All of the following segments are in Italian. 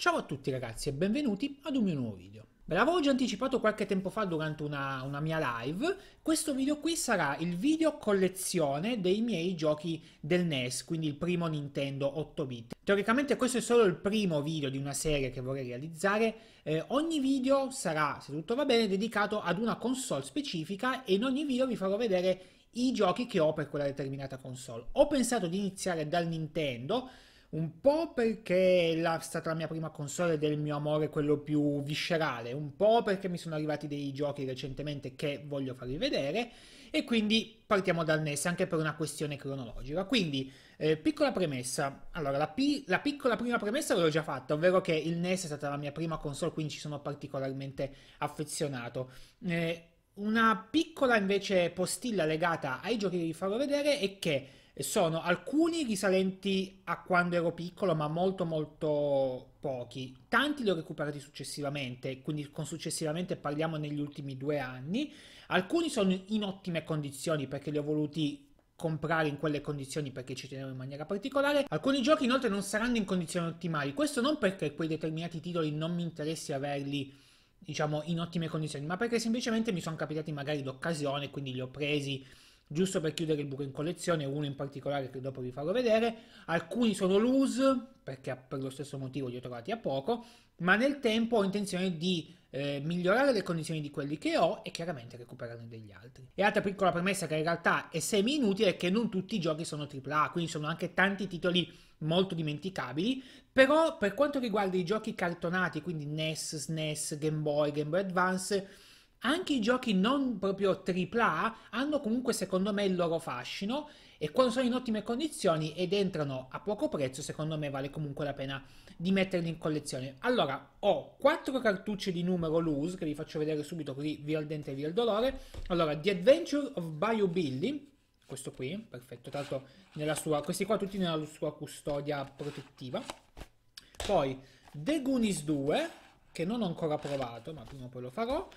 Ciao a tutti ragazzi e benvenuti ad un mio nuovo video. Ve l'avevo già anticipato qualche tempo fa durante una, una, mia live, questo video qui sarà il video collezione dei miei giochi del NES, quindi il primo Nintendo 8-bit. Teoricamente questo è solo il primo video di una serie che vorrei realizzare, eh, ogni video sarà, se tutto va bene, dedicato ad una console specifica e in ogni video vi farò vedere i giochi che ho per quella determinata console. Ho pensato di iniziare dal Nintendo, un po' perché è stata la mia prima console del mio amore quello più viscerale, un po' perché mi sono arrivati dei giochi recentemente che voglio farvi vedere e quindi partiamo dal NES anche per una questione cronologica. Quindi, eh, piccola premessa. Allora, la, pi- la, piccola prima premessa l'ho già fatta, ovvero che il NES è stata la mia prima console, quindi ci sono particolarmente affezionato. Eh, una piccola invece postilla legata ai giochi che vi farò vedere è che sono alcuni risalenti a quando ero piccolo, ma molto molto pochi. Tanti li ho recuperati successivamente, quindi con successivamente parliamo negli ultimi due anni. Alcuni sono in ottime condizioni perché li ho voluti comprare in quelle condizioni perché ci tenevo in maniera particolare. Alcuni giochi inoltre non saranno in condizioni ottimali. Questo non perché quei determinati titoli non mi interessi averli diciamo in ottime condizioni, ma perché semplicemente mi sono capitati magari d'occasione, quindi li ho presi giusto per chiudere il buco in collezione, uno in particolare che dopo vi farò vedere, alcuni sono loose perché per lo stesso motivo li ho trovati a poco, ma nel tempo ho intenzione di eh, migliorare le condizioni di quelli che ho e chiaramente recuperarne degli altri. E altra piccola premessa che in realtà è semi inutile è che non tutti i giochi sono AAA, quindi sono anche tanti titoli molto dimenticabili, però per quanto riguarda i giochi cartonati, quindi NES, SNES, Game Boy, Game Boy Advance, anche i giochi non proprio AAA hanno comunque secondo me il loro fascino e quando sono in ottime condizioni ed entrano a poco prezzo secondo me vale comunque la pena di metterli in collezione. Allora ho quattro cartucce di numero loose che vi faccio vedere subito così via il dente e via il dolore. Allora The Adventure of Bayou Billy, questo qui, perfetto, l'altro nella sua, questi qua tutti nella sua custodia protettiva. Poi The Goonies 2 che non ho ancora provato ma prima o poi lo farò.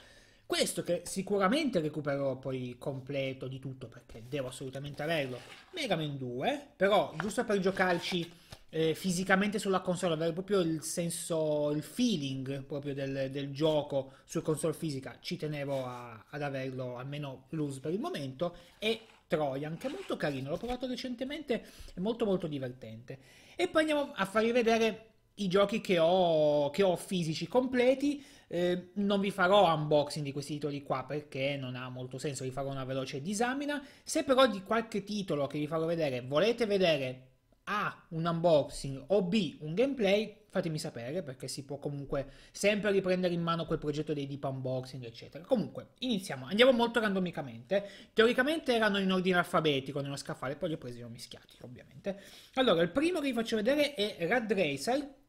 Questo che sicuramente recupererò poi completo di tutto perché devo assolutamente averlo. Mega Man 2, però giusto per giocarci eh, fisicamente sulla console, avere proprio il senso, il feeling proprio del, del gioco su console fisica, ci tenevo a, ad averlo almeno loose per il momento. E Trojan, che è molto carino, l'ho provato recentemente, è molto molto divertente. E poi andiamo a farvi vedere i giochi che ho, che ho fisici completi. Eh, non vi farò unboxing di questi titoli qua perché non ha molto senso, vi farò una veloce disamina. Se però di qualche titolo che vi farò vedere volete vedere A un unboxing o B un gameplay, fatemi sapere perché si può comunque sempre riprendere in mano quel progetto dei deep unboxing eccetera. Comunque iniziamo, andiamo molto randomicamente. Teoricamente erano in ordine alfabetico nello scaffale, poi li ho presi ho mischiati ovviamente. Allora il primo che vi faccio vedere è Rad Racer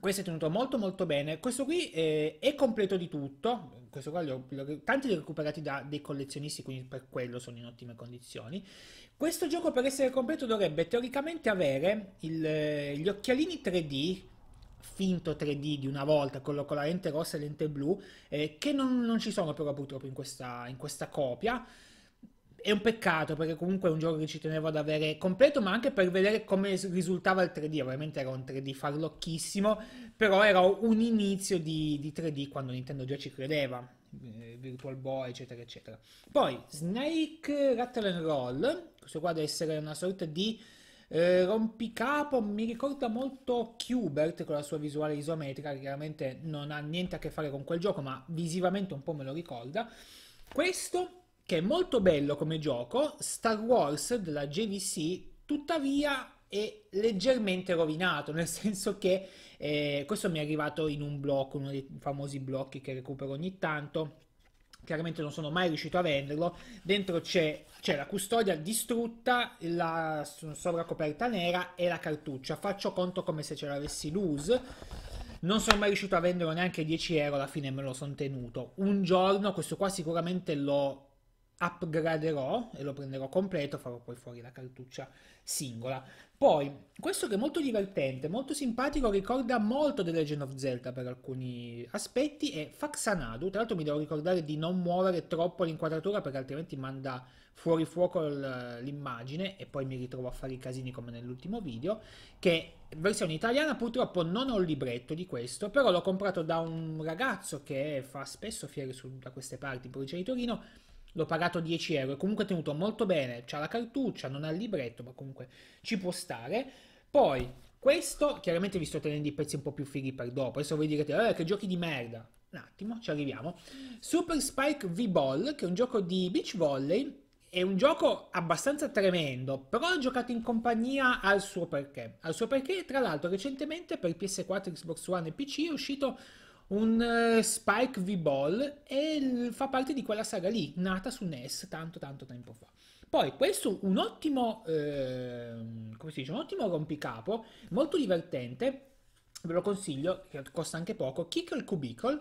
questo è tenuto molto molto bene. Questo qui è, è completo di tutto. Questo qua li ho, li ho, tanti li ho recuperati da dei collezionisti, quindi per quello sono in ottime condizioni. Questo gioco per essere completo dovrebbe teoricamente avere il, gli occhialini 3D finto 3D di una volta, quello con la lente rossa e lente blu, eh, che non, non, ci sono però purtroppo in questa, in questa copia è un peccato perché comunque è un gioco che ci tenevo ad avere completo, ma anche per vedere come risultava il 3D. Ovviamente era un 3D farlocchissimo, però era un inizio di, di 3D quando Nintendo già ci credeva. Eh, Virtual Boy, eccetera, eccetera. Poi Snake Rattle and Roll, questo qua deve essere una sorta di eh, rompicapo, mi ricorda molto Qbert con la sua visuale isometrica, che chiaramente non ha niente a che fare con quel gioco, ma visivamente un po' me lo ricorda. Questo che è molto bello come gioco, Star Wars della JVC, tuttavia è leggermente rovinato, nel senso che eh, questo mi è arrivato in un blocco, uno dei famosi blocchi che recupero ogni tanto. Chiaramente non sono mai riuscito a venderlo. Dentro c'è, c'è la custodia distrutta, la sovracoperta nera e la cartuccia. Faccio conto come se ce l'avessi loose. Non sono mai riuscito a venderlo neanche 10 euro, alla fine me lo sono tenuto. Un giorno questo qua sicuramente l'ho upgraderò e lo prenderò completo, farò poi fuori la cartuccia singola. Poi, questo che è molto divertente, molto simpatico, ricorda molto The Legend of Zelda per alcuni aspetti, è Faxanadu, tra l'altro mi devo ricordare di non muovere troppo l'inquadratura perché altrimenti manda fuori fuoco l'immagine e poi mi ritrovo a fare i casini come nell'ultimo video, che versione italiana purtroppo non ho il libretto di questo, però l'ho comprato da un ragazzo che fa spesso fiere su, da queste parti, in provincia di Torino, L'ho pagato 10 euro, è comunque tenuto molto bene, c'ha la cartuccia, non ha il libretto, ma comunque ci può stare. Poi, questo, chiaramente vi sto tenendo i pezzi un po' più fighi per dopo, adesso voi direte, eh, che giochi di merda. Un attimo, ci arriviamo. Super Spike V-Ball, che è un gioco di beach volley, è un gioco abbastanza tremendo, però l'ho giocato in compagnia al suo perché. Al suo perché, tra l'altro, recentemente per PS4, Xbox One e PC è uscito un uh, Spike V-Ball e fa parte di quella saga lì, nata su NES tanto tanto tempo fa. Poi questo un ottimo, eh, come si dice, un ottimo rompicapo, molto divertente, ve lo consiglio, che costa anche poco, Kickle Cubicle,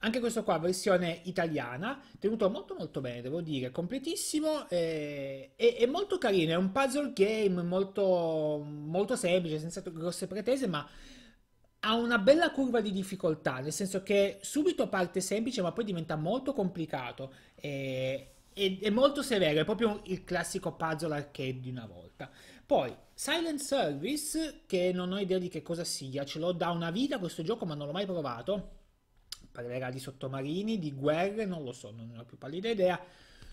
anche questo qua versione italiana, tenuto molto molto bene, devo dire, completissimo e, e, e molto carino, è un puzzle game molto, molto semplice, senza grosse pretese, ma ha una bella curva di difficoltà, nel senso che subito parte semplice ma poi diventa molto complicato e, e, è molto severo, è proprio il classico puzzle arcade di una volta. Poi Silent Service, che non ho idea di che cosa sia, ce l'ho da una vita questo gioco ma non l'ho mai provato, parlerà di sottomarini, di guerre, non lo so, non ho più pallida idea.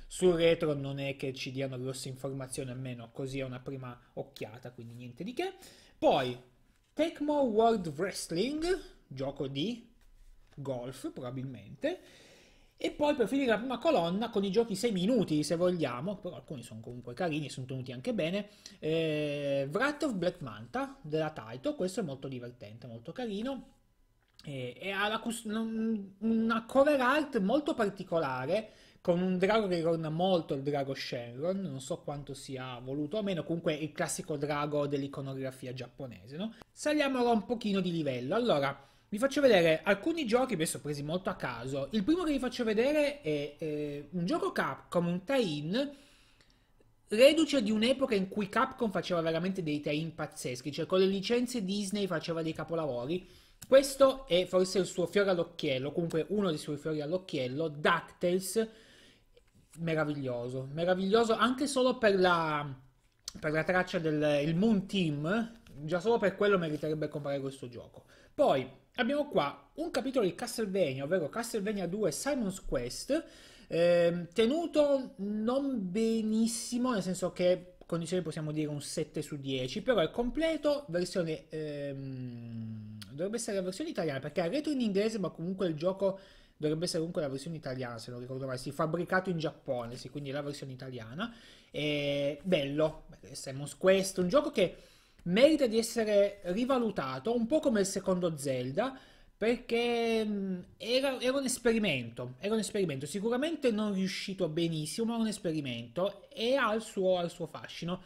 Sul retro non è che ci diano grosse informazioni, almeno così è una prima occhiata, quindi niente di che. Poi Tecmo World Wrestling, gioco di golf probabilmente. E poi per finire la prima colonna con i giochi 6 minuti se vogliamo, però alcuni sono comunque carini, sono tenuti anche bene. Eh, Wrath of Black Manta della Taito, questo è molto divertente, molto carino. E, e ha la, una cover art molto particolare con un drago che ricorda molto il drago Shenron, non so quanto sia voluto o meno, comunque il classico drago dell'iconografia giapponese, no? Saliamo ora un pochino di livello. Allora, vi faccio vedere alcuni giochi, adesso presi molto a caso. Il primo che vi faccio vedere è eh, un gioco Capcom, un tie-in, reduce di un'epoca in cui Capcom faceva veramente dei tie-in pazzeschi, cioè con le licenze Disney faceva dei capolavori. Questo è forse il suo fiore all'occhiello, comunque uno dei suoi fiori all'occhiello, DuckTales, meraviglioso, meraviglioso anche solo per la, per la traccia del Moon Team, già solo per quello meriterebbe comprare questo gioco. Poi abbiamo qua un capitolo di Castlevania, ovvero Castlevania 2 Simon's Quest, eh, tenuto non benissimo, nel senso che condizioni possiamo dire un 7 su 10, però è completo, versione... Ehm, dovrebbe essere la versione italiana, perché è retro in inglese, ma comunque il gioco dovrebbe essere comunque la versione italiana se non ricordo male, si fabbricato in Giappone, sì, quindi la versione italiana. E bello, Samus Quest, un gioco che merita di essere rivalutato, un po' come il secondo Zelda, perché era, era, un esperimento, era un esperimento, sicuramente non riuscito benissimo, ma un esperimento e ha il suo, ha il suo fascino.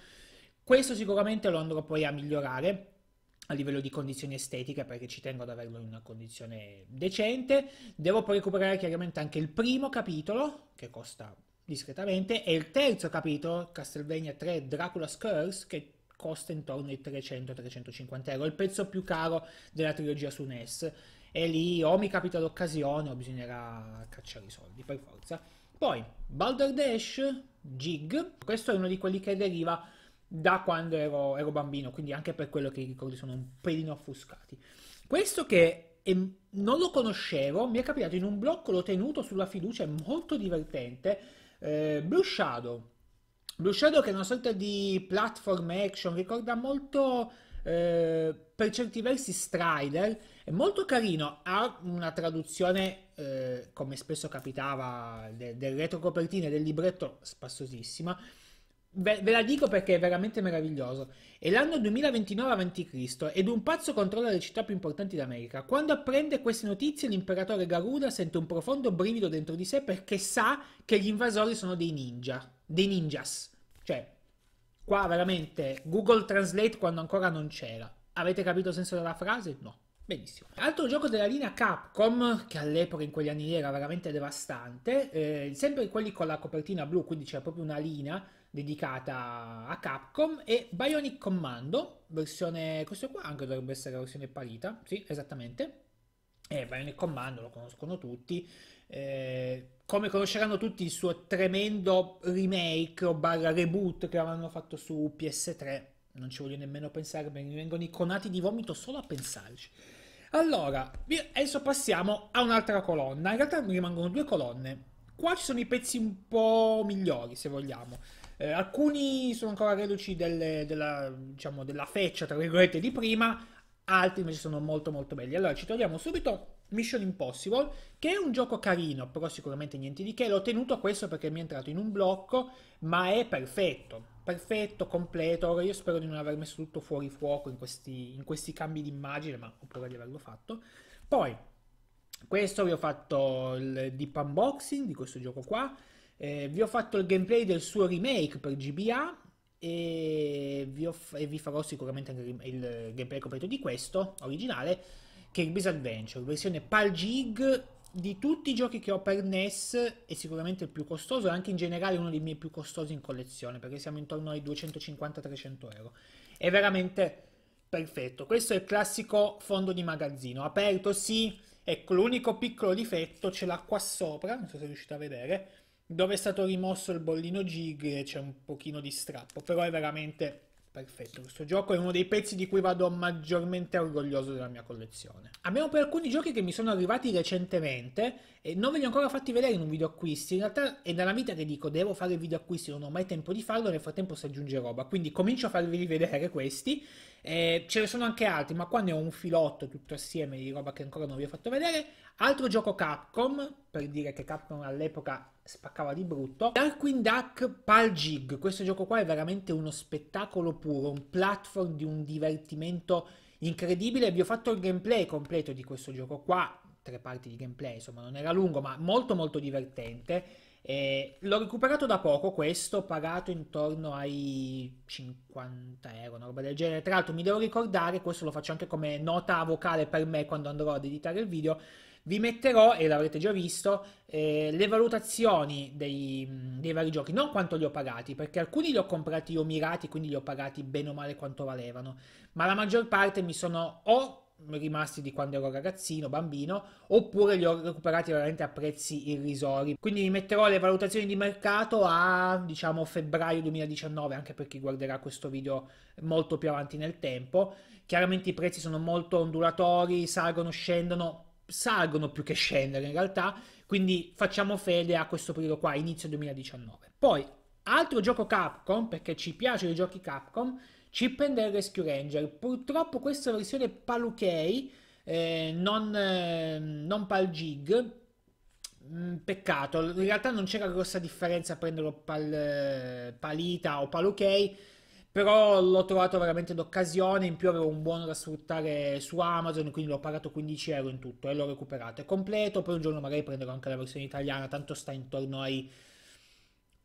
Questo sicuramente lo andrò poi a migliorare a livello di condizioni estetiche perché ci tengo ad averlo in una condizione decente. Devo poi recuperare chiaramente anche il primo capitolo che costa discretamente e il terzo capitolo, Castlevania 3 Dracula's Curse, che costa intorno ai 300-350 euro, il pezzo più caro della trilogia su NES. E lì o mi capita l'occasione o bisognerà cacciare i soldi per forza. Poi Baldur Dash, Jig, questo è uno di quelli che deriva da quando ero, ero, bambino, quindi anche per quello che i ricordi sono un pelino offuscati. Questo che è, non lo conoscevo, mi è capitato in un blocco, l'ho tenuto sulla fiducia, è molto divertente. Eh, Blue Shadow. Blue Shadow che è una sorta di platform action, ricorda molto eh, per certi versi Strider, è molto carino, ha una traduzione eh, come spesso capitava del, del retrocopertina e del libretto spassosissima Ve, ve, la dico perché è veramente meraviglioso. È l'anno 2029 a.C. ed un pazzo controlla le città più importanti d'America. Quando apprende queste notizie, l'imperatore Garuda sente un profondo brivido dentro di sé perché sa che gli invasori sono dei ninja. Dei ninjas. Cioè, qua veramente Google Translate quando ancora non c'era. Avete capito il senso della frase? No. Benissimo. Altro gioco della linea Capcom, che all'epoca in quegli anni era veramente devastante, eh, sempre quelli con la copertina blu, quindi c'è proprio una linea dedicata a Capcom, e Bionic Commando, versione, questo qua anche dovrebbe essere la versione palita, sì, esattamente. E Bionic Commando lo conoscono tutti, eh, come conosceranno tutti il suo tremendo remake o barra reboot che avevano fatto su PS3 non ci voglio nemmeno pensare, mi vengono i conati di vomito solo a pensarci. Allora, adesso passiamo a un'altra colonna. In realtà mi rimangono due colonne. Qua ci sono i pezzi un po' migliori, se vogliamo. Eh, alcuni sono ancora reduci delle, della, diciamo, della feccia, tra virgolette, di prima, altri invece sono molto molto belli. Allora, ci troviamo subito Mission Impossible, che è un gioco carino, però sicuramente niente di che. L'ho tenuto questo perché mi è entrato in un blocco, ma è perfetto. Perfetto, completo. Ora io spero di non aver messo tutto fuori fuoco in questi, in questi cambi di immagine, ma ho paura di averlo fatto. Poi, questo vi ho fatto il deep unboxing di questo gioco qua. Eh, vi ho fatto il gameplay del suo remake per GBA e vi, e vi farò sicuramente anche il gameplay completo di questo originale Kirby's Adventure, versione PAL Gig di tutti i giochi che ho per NES è sicuramente il più costoso e anche in generale uno dei miei più costosi in collezione perché siamo intorno ai 250-300 euro. È veramente perfetto. Questo è il classico fondo di magazzino, aperto sì, ecco l'unico piccolo difetto ce l'ha qua sopra, non so se riuscite a vedere, dove è stato rimosso il bollino jig e c'è un pochino di strappo, però è veramente Perfetto, questo gioco è uno dei pezzi di cui vado maggiormente orgoglioso della mia collezione. Abbiamo poi alcuni giochi che mi sono arrivati recentemente e non ve li ho ancora fatti vedere in un video acquisti. In realtà è nella vita che dico devo fare video acquisti, non ho mai tempo di farlo, nel frattempo si aggiunge roba. Quindi comincio a farvi vedere questi. Eh, ce ne sono anche altri, ma qua ne ho un filotto tutto assieme di roba che ancora non vi ho fatto vedere. Altro gioco Capcom, per dire che Capcom all'epoca spaccava di brutto. Darkwing Duck Pal Jig, questo gioco qua è veramente uno spettacolo puro, un platform di un divertimento incredibile. Vi ho fatto il gameplay completo di questo gioco qua, tre parti di gameplay, insomma non era lungo ma molto molto divertente. Eh, l'ho recuperato da poco questo, pagato intorno ai 50 euro, una roba del genere. Tra l'altro mi devo ricordare, questo lo faccio anche come nota vocale per me quando andrò ad editare il video, vi metterò, e l'avrete già visto, eh, le valutazioni dei, dei, vari giochi, non quanto li ho pagati, perché alcuni li ho comprati io mirati, quindi li ho pagati bene o male quanto valevano, ma la maggior parte mi sono o rimasti di quando ero ragazzino, bambino, oppure li ho recuperati veramente a prezzi irrisori. Quindi vi metterò le valutazioni di mercato a diciamo febbraio 2019, anche per chi guarderà questo video molto più avanti nel tempo. Chiaramente i prezzi sono molto ondulatori, salgono, scendono, salgono più che scendere in realtà, quindi facciamo fede a questo periodo qua, inizio 2019. Poi, altro gioco Capcom, perché ci piace i giochi Capcom, Chip and Rescue Ranger. Purtroppo questa versione Palukei, eh, non, eh, non Paljig, mm, peccato, in realtà non c'era grossa differenza a prenderlo pal, eh, Palita o Palukei, però l'ho trovato veramente d'occasione, in più avevo un buono da sfruttare su Amazon, quindi l'ho pagato 15 euro in tutto e l'ho recuperato. È completo, poi un giorno magari prenderò anche la versione italiana, tanto sta intorno ai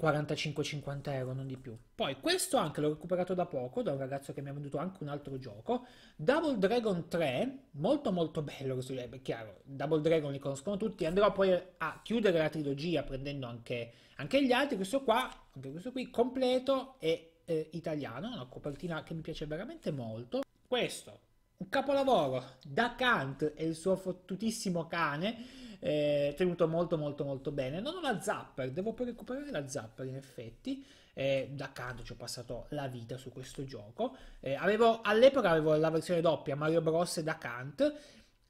45-50 euro, non di più. Poi questo anche l'ho recuperato da poco, da un ragazzo che mi ha venduto anche un altro gioco, Double Dragon 3, molto molto bello questo gioco, è chiaro, Double Dragon li conoscono tutti, andrò poi a chiudere la trilogia prendendo anche, anche gli altri, questo qua, anche questo qui, completo e eh, italiano, una copertina che mi piace veramente molto. Questo, un capolavoro, da Kant e il suo fottutissimo cane, eh, tenuto molto molto molto bene. Non ho la Zapper, devo poi recuperare la Zapper in effetti. Eh, da Kant ci ho passato la vita su questo gioco. Eh, avevo, all'epoca avevo la versione doppia Mario Bros. da Kant.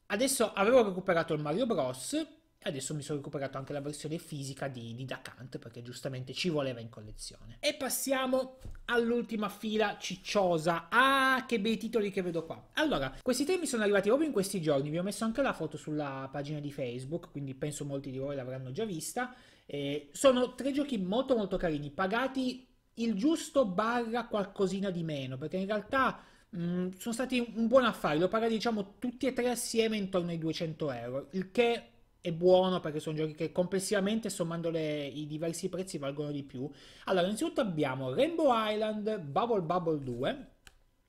Adesso avevo recuperato il Mario Bros e adesso mi sono recuperato anche la versione fisica di, di Dakant perché giustamente ci voleva in collezione. E passiamo all'ultima fila cicciosa. Ah, che bei titoli che vedo qua. Allora, questi tre mi sono arrivati proprio in questi giorni. Vi ho messo anche la foto sulla pagina di Facebook, quindi penso molti di voi l'avranno già vista. Eh, sono tre giochi molto molto carini, pagati il giusto barra qualcosina di meno, perché in realtà mh, mm, sono stati un buon affare. Li ho pagati diciamo tutti e tre assieme intorno ai 200 euro, il che è buono perché sono giochi che complessivamente sommando le, i diversi prezzi valgono di più. Allora, innanzitutto abbiamo Rainbow Island Bubble Bubble 2.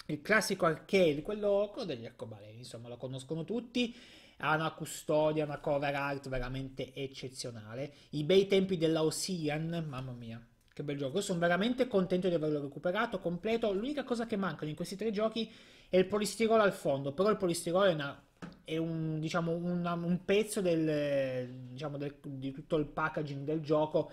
il classico arcade, quello, quello degli arcobaleni, insomma lo conoscono tutti, ha una custodia, una cover art veramente eccezionale, i bei tempi dell'Ocean, mamma mia, che bel gioco, sono veramente contento di averlo recuperato completo, l'unica cosa che mancano in questi tre giochi è il polistirolo al fondo, però il polistirolo è, una, è un, diciamo, una, un, pezzo del, diciamo, del, di tutto il packaging del gioco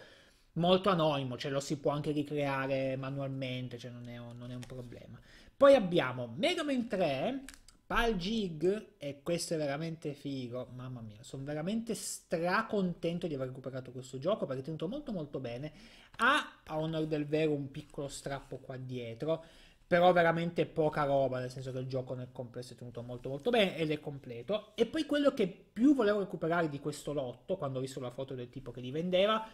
molto anonimo, cioè lo si può anche ricreare manualmente, cioè non è, non è un problema. Poi abbiamo Mega Man 3, Pal Jig, e questo è veramente figo, mamma mia, sono veramente stracontento di aver recuperato questo gioco perché è tenuto molto molto bene, ha a onor del vero un piccolo strappo qua dietro, però veramente poca roba, nel senso che il gioco nel complesso è tenuto molto molto bene ed è completo. E poi quello che più volevo recuperare di questo lotto, quando ho visto la foto del tipo che li vendeva,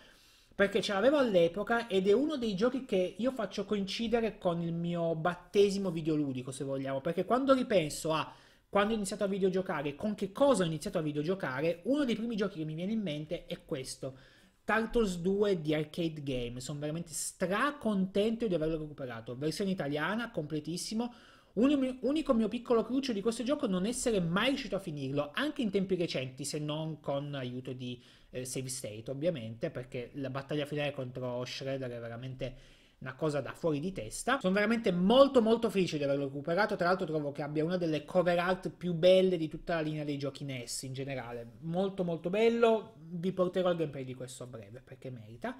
perché ce l'avevo all'epoca ed è uno dei giochi che io faccio coincidere con il mio battesimo videoludico, se vogliamo, perché quando ripenso a quando ho iniziato a videogiocare, con che cosa ho iniziato a videogiocare, uno dei primi giochi che mi viene in mente è questo. Turtles 2 di Arcade Game, sono veramente stracontento di averlo recuperato, versione italiana, completissimo, Unico mio piccolo cruccio di questo gioco è non essere mai riuscito a finirlo, anche in tempi recenti, se non con aiuto di eh, save state, ovviamente, perché la battaglia finale contro Shredder è veramente una cosa da fuori di testa. Sono veramente molto molto felice di averlo recuperato, tra l'altro trovo che abbia una delle cover art più belle di tutta la linea dei giochi NES in generale. Molto molto bello, vi porterò il gameplay di questo a breve perché merita.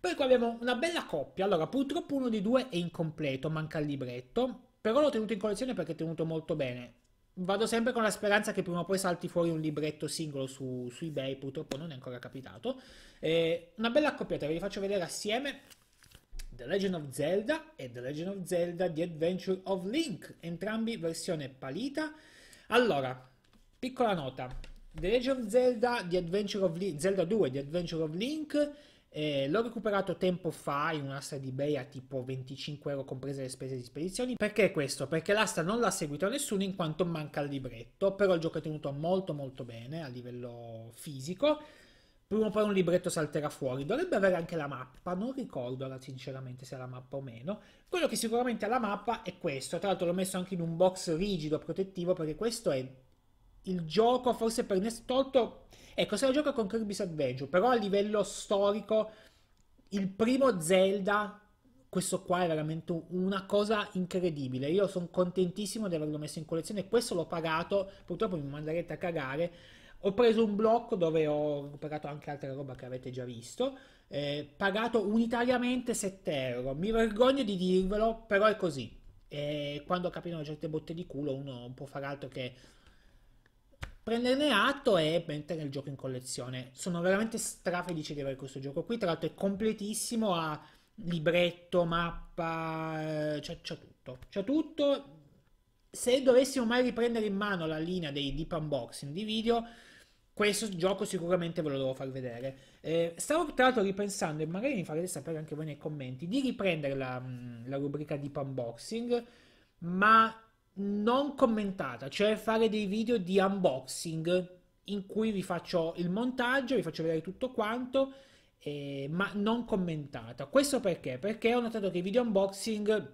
Poi qua abbiamo una bella coppia, allora purtroppo uno dei due è incompleto, manca il libretto, però l'ho tenuto in collezione perché è tenuto molto bene. Vado sempre con la speranza che prima o poi salti fuori un libretto singolo su, su eBay, purtroppo non è ancora capitato. Eh, una bella accoppiata, ve li faccio vedere assieme. The Legend of Zelda e The Legend of Zelda The Adventure of Link, entrambi versione palita. Allora, piccola nota, The Legend of Zelda The Adventure of Link, Zelda 2 The Adventure of Link eh, l'ho recuperato tempo fa in un'asta di eBay a tipo 25 euro comprese le spese di spedizioni. Perché questo? Perché l'asta non l'ha seguito nessuno in quanto manca il libretto, però il gioco è tenuto molto molto bene a livello fisico. Prima o poi un libretto salterà fuori. Dovrebbe avere anche la mappa, non ricordo ora sinceramente se ha la mappa o meno. Quello che sicuramente ha la mappa è questo. Tra l'altro l'ho messo anche in un box rigido, protettivo, perché questo è il gioco forse per NES tolto ecco se lo gioca con Kirby's Adventure però a livello storico il primo Zelda questo qua è veramente una cosa incredibile io sono contentissimo di averlo messo in collezione questo l'ho pagato purtroppo mi manderete a cagare ho preso un blocco dove ho recuperato anche altra roba che avete già visto eh, pagato unitariamente 7 euro mi vergogno di dirvelo però è così e quando capitano certe botte di culo uno non può fare altro che prenderne atto e mettere il gioco in collezione. Sono veramente strafelice di avere questo gioco qui. Tra l'altro è completissimo, ha libretto, mappa, eh, c'è, c'è tutto. C'è tutto. Se dovessimo mai riprendere in mano la linea dei deep unboxing di video, questo gioco sicuramente ve lo devo far vedere. Eh, stavo tra l'altro ripensando, e magari mi farete sapere anche voi nei commenti, di riprendere la, la rubrica deep unboxing, ma non commentata, cioè fare dei video di unboxing in cui vi faccio il montaggio, vi faccio vedere tutto quanto, eh, ma non commentata. Questo perché? Perché ho notato che i video unboxing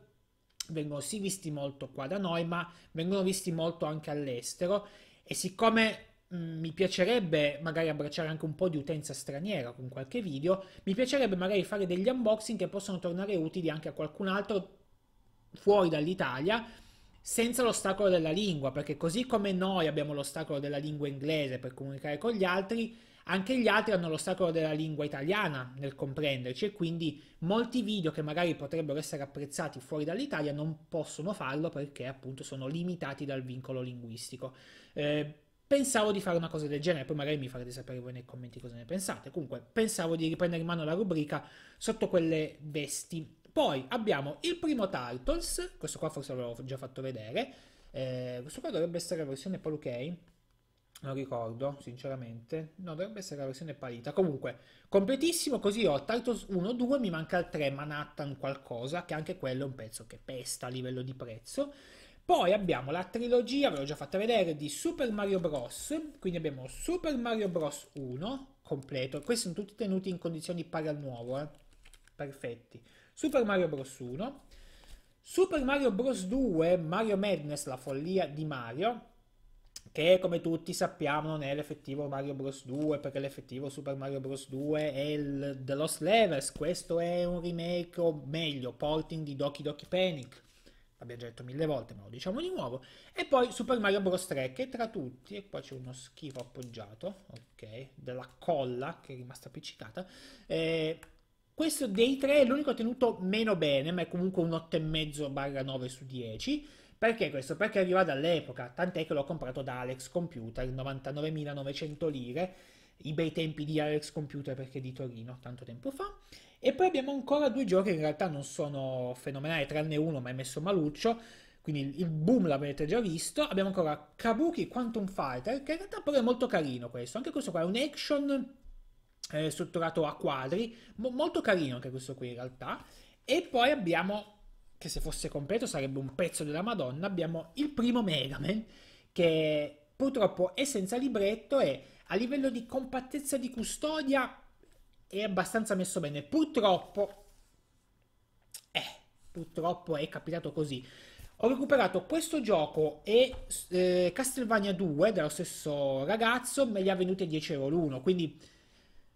vengono sì visti molto qua da noi, ma vengono visti molto anche all'estero e siccome mm, mi piacerebbe magari abbracciare anche un po' di utenza straniera con qualche video, mi piacerebbe magari fare degli unboxing che possono tornare utili anche a qualcun altro fuori dall'Italia senza l'ostacolo della lingua, perché così come noi abbiamo l'ostacolo della lingua inglese per comunicare con gli altri, anche gli altri hanno l'ostacolo della lingua italiana nel comprenderci e quindi molti video che magari potrebbero essere apprezzati fuori dall'Italia non possono farlo perché appunto sono limitati dal vincolo linguistico. Eh, pensavo di fare una cosa del genere, poi magari mi farete sapere voi nei commenti cosa ne pensate. Comunque pensavo di riprendere in mano la rubrica sotto quelle vesti poi abbiamo il primo Turtles, questo qua forse l'avevo già fatto vedere, eh, questo qua dovrebbe essere la versione Palukei, non ricordo sinceramente, no dovrebbe essere la versione palita, comunque completissimo, così ho Turtles 1, 2, mi manca il 3 Manhattan qualcosa, che anche quello è un pezzo che pesta a livello di prezzo. Poi abbiamo la trilogia, ve l'ho già fatta vedere, di Super Mario Bros. Quindi abbiamo Super Mario Bros. 1 completo. Questi sono tutti tenuti in condizioni pari al nuovo, eh? perfetti. Super Mario Bros. 1, Super Mario Bros. 2, Mario Madness, la follia di Mario, che come tutti sappiamo non è l'effettivo Mario Bros 2 perché l'effettivo Super Mario Bros 2 è il The Lost Levels questo è un remake o meglio porting di Doki Doki Panic l'abbiamo già detto mille volte ma lo diciamo di nuovo. E poi Super Mario Bros. 3 che tra tutti e qua c'è uno schifo appoggiato ok della colla che è rimasta appiccicata eh, questo dei tre è l'unico tenuto meno bene ma è comunque un 8,5 barra 9 su 10 perché questo? Perché arriva dall'epoca, tant'è che l'ho comprato da Alex Computer, 99.900 lire, i bei tempi di Alex Computer perché di Torino, tanto tempo fa. E poi abbiamo ancora due giochi che in realtà non sono fenomenali, tranne uno ma è messo maluccio, quindi il boom l'avete già visto. Abbiamo ancora Kabuki Quantum Fighter, che in realtà però è molto carino questo, anche questo qua è un action eh, strutturato a quadri, mo- molto carino anche questo qui in realtà. E poi abbiamo che se fosse completo sarebbe un pezzo della Madonna, abbiamo il primo Mega Man che purtroppo è senza libretto e a livello di compattezza di custodia è abbastanza messo bene. Purtroppo, eh, purtroppo è capitato così. Ho recuperato questo gioco e eh, Castlevania 2 dello stesso ragazzo, me li ha venuti a 10 euro l'uno, quindi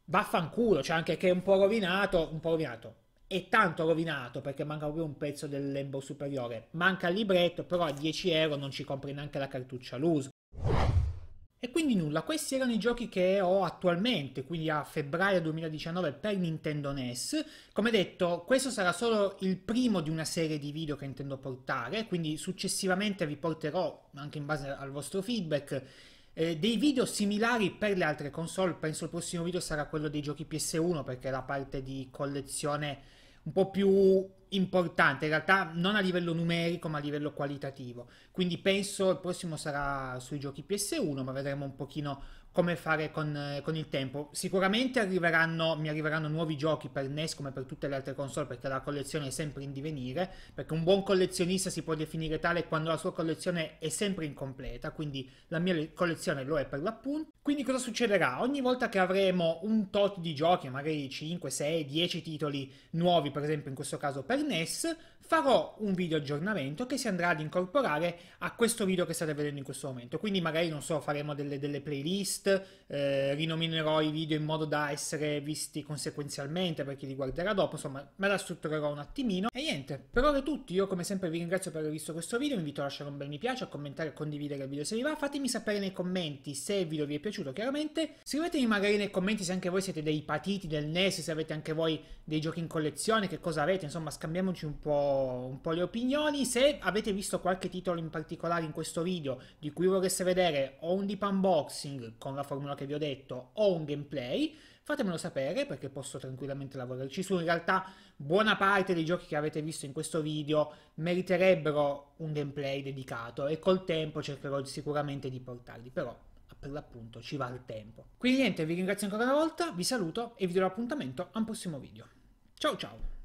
vaffanculo, cioè anche che è un po' rovinato, un po' rovinato è tanto rovinato perché manca proprio un pezzo del lembo superiore. Manca il libretto, però a 10 euro non ci compri neanche la cartuccia all'uso. E quindi nulla, questi erano i giochi che ho attualmente, quindi a febbraio 2019 per Nintendo NES. Come detto, questo sarà solo il primo di una serie di video che intendo portare, quindi successivamente vi porterò, anche in base al vostro feedback, eh, dei video similari per le altre console. Penso il prossimo video sarà quello dei giochi PS1 perché la parte di collezione un po' più importante, in realtà non a livello numerico ma a livello qualitativo. Quindi penso il prossimo sarà sui giochi PS1, ma vedremo un pochino come fare con, con, il tempo. Sicuramente arriveranno, mi arriveranno nuovi giochi per NES come per tutte le altre console perché la collezione è sempre in divenire, perché un buon collezionista si può definire tale quando la sua collezione è sempre incompleta, quindi la mia collezione lo è per l'appunto. Quindi cosa succederà? Ogni volta che avremo un tot di giochi, magari 5, 6, 10 titoli nuovi, per esempio in questo caso per NES, farò un video aggiornamento che si andrà ad incorporare a questo video che state vedendo in questo momento. Quindi magari, non so, faremo delle, delle playlist, eh, rinominerò i video in modo da essere visti conseguenzialmente per chi li guarderà dopo, insomma me la strutturerò un attimino. E niente, per ora è tutto, io come sempre vi ringrazio per aver visto questo video, vi invito a lasciare un bel mi piace, a commentare e condividere il video se vi va, fatemi sapere nei commenti se il video vi è piaciuto chiaramente, scrivetemi magari nei commenti se anche voi siete dei patiti del NES, se avete anche voi dei giochi in collezione, che cosa avete, insomma scambiamoci un po' un po' le opinioni. Se avete visto qualche titolo in particolare in questo video di cui vorreste vedere o un deep unboxing con la formula che vi ho detto o un gameplay, fatemelo sapere perché posso tranquillamente lavorarci su. In realtà buona parte dei giochi che avete visto in questo video meriterebbero un gameplay dedicato e col tempo cercherò sicuramente di portarli, però per l'appunto ci va il tempo. Quindi niente, vi ringrazio ancora una volta, vi saluto e vi do l'appuntamento a un prossimo video. Ciao ciao!